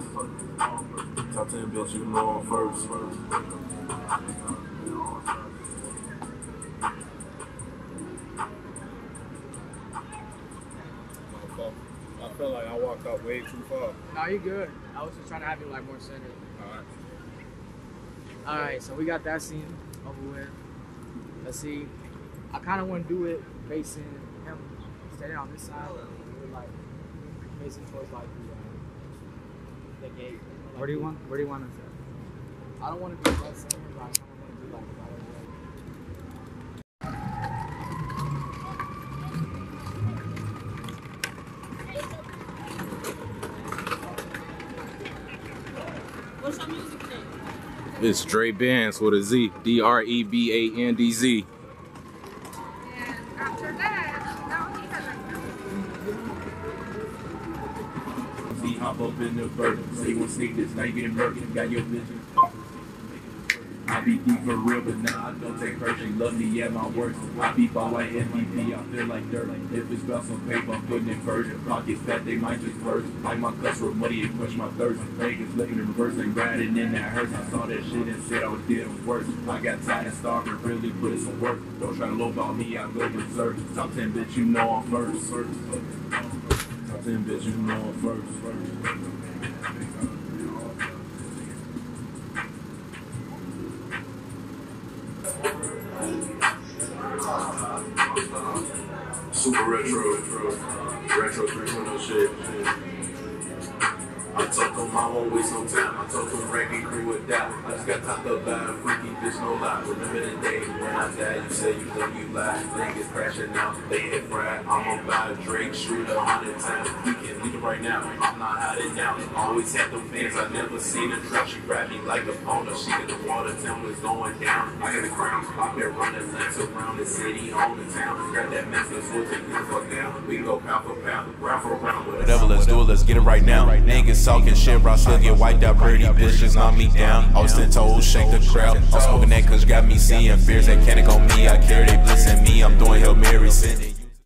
Top 10 bitch, you know I'm first. I felt like I walked out way too far. No, you good. I was just trying to have you like more centered. Alright. All right, so we got that scene over with. Let's see. I kind of want to do it facing him, standing on this side, like facing towards like the, uh, the gate. like Where do you want? Where do you want us at? I don't want to do that center, but I kind of want to do like right over there. What's your music name? It's Dre Bands with a Z. D R E B A N D Z. hop up in the bird. Say you want sneak this, now you getting murdered. Got your vision. I be deep for real, but nah, I don't take pressure. Love me at my worst. I be ball like MVP, I feel like dirt. Like if it's about some paper, I'm putting in version. Pockets fat, they might just burst. Like my cuss with money and quench my thirst. Vegas looking in reverse and riding in that hurts. I saw that shit and said I was getting worse. I got tired and starved and really put in some work. Don't try to lowball me, I go berserk. Top 10 bitch, you know I'm first. 10 bitch, you know first. first. Super retro, retro, uh, retro 3.0 shit. I I won't waste no time. I told them ranking crew with that. I just got topped up by a freaky bitch, no lie. Remember the day when I died, you said you love you lie. Niggas crashing out, they hit fried. I'm about to Drake shoot a hundred times. Leave it right now. I'm not hiding now. Always had them fans, I never seen a drop. She grabbed me like a pony. She got the water, tell was going down. I got the crowns, pop it, running laps around the city, on the town. Grab that mess, let's go the fuck down. We go pound for pound. Whatever, let's do it, let's get it right now. Niggas talking shit, bro, still get wiped out. Pretty bitches knock me down. I ten toes, shake the crowd. I'm smoking that cause got me seeing fears that can't go me. I carry they blissing me. I'm doing Hail Mary, sending.